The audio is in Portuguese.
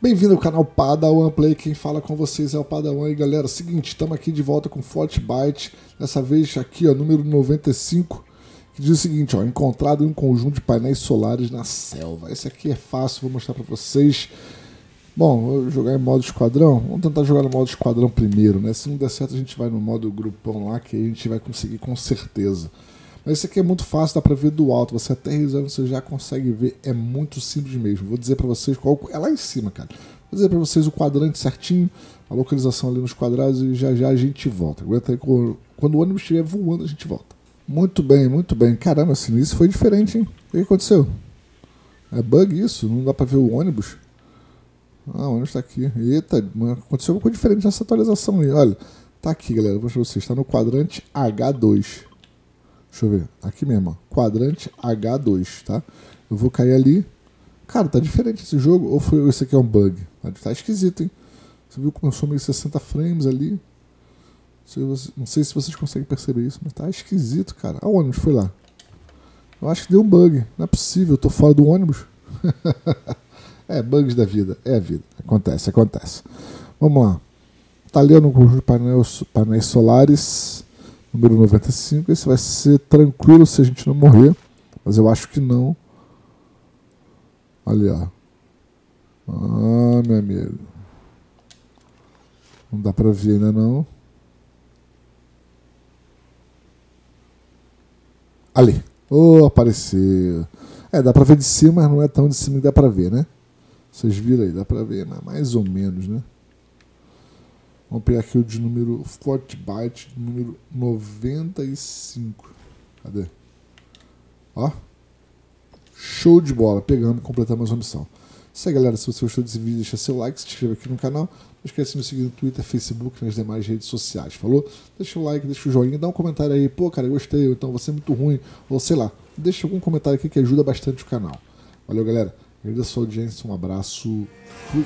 Bem-vindo ao canal Padawan Play, quem fala com vocês é o Padawan. E galera, seguinte, estamos aqui de volta com Fortbyte, dessa vez aqui, ó, número 95, que diz o seguinte, ó, encontrado em um conjunto de painéis solares na selva. Esse aqui é fácil, vou mostrar para vocês. Bom, vou jogar em modo esquadrão. Vamos tentar jogar no modo esquadrão primeiro, né? Se não der certo, a gente vai no modo grupão lá, que a gente vai conseguir com certeza. Mas esse aqui é muito fácil, dá pra ver do alto. Você aterrizando, você já consegue ver. É muito simples mesmo. Vou dizer para vocês qual. É lá em cima, cara. Vou dizer para vocês o quadrante certinho, a localização ali nos quadrados e já já a gente volta. Aguenta aí, quando o ônibus estiver voando, a gente volta. Muito bem, muito bem. Caramba, assim, isso foi diferente, hein? O que aconteceu? É bug isso? Não dá pra ver o ônibus? Ah, o ônibus tá aqui. Eita, aconteceu uma coisa diferente nessa atualização aí. Olha, tá aqui, galera. Vou mostrar pra vocês. Está no quadrante H2. Deixa eu ver. Aqui mesmo, ó. Quadrante H2, tá? Eu vou cair ali. Cara, tá diferente esse jogo. Ou foi esse aqui é um bug? Tá esquisito, hein? Você viu eu sou meio 60 frames ali? Não sei se vocês conseguem perceber isso, mas tá esquisito, cara. Ah, o ônibus foi lá. Eu acho que deu um bug. Não é possível, eu tô fora do ônibus. é, bugs da vida. É a vida. Acontece, acontece. Vamos lá. Tá ali no conjunto de painéis solares número 95. Esse vai ser tranquilo se a gente não morrer, mas eu acho que não. Ali, ó. Ah, meu amigo. Não dá pra ver ainda não. Ali. Oh, apareceu. É, dá pra ver de cima, mas não é tão de cima que dá pra ver, né? Vocês viram aí, dá pra ver, né? mais ou menos, né? Vamos pegar aqui o de número Fortbyte, número 95. Cadê? Ó. Show de bola. Pegamos e completamos a missão. Isso aí, galera. Se você gostou desse vídeo, deixa seu like, se inscreva aqui no canal. Não esquece de me seguir no Twitter, Facebook e nas demais redes sociais. Falou? Deixa o like, deixa o joinha, dá um comentário aí. Pô, cara, gostei. Ou então você é muito ruim. Ou sei lá. Deixa algum comentário aqui que ajuda bastante o canal. Valeu, galera. Agradeço a sua audiência. Um abraço. Fui.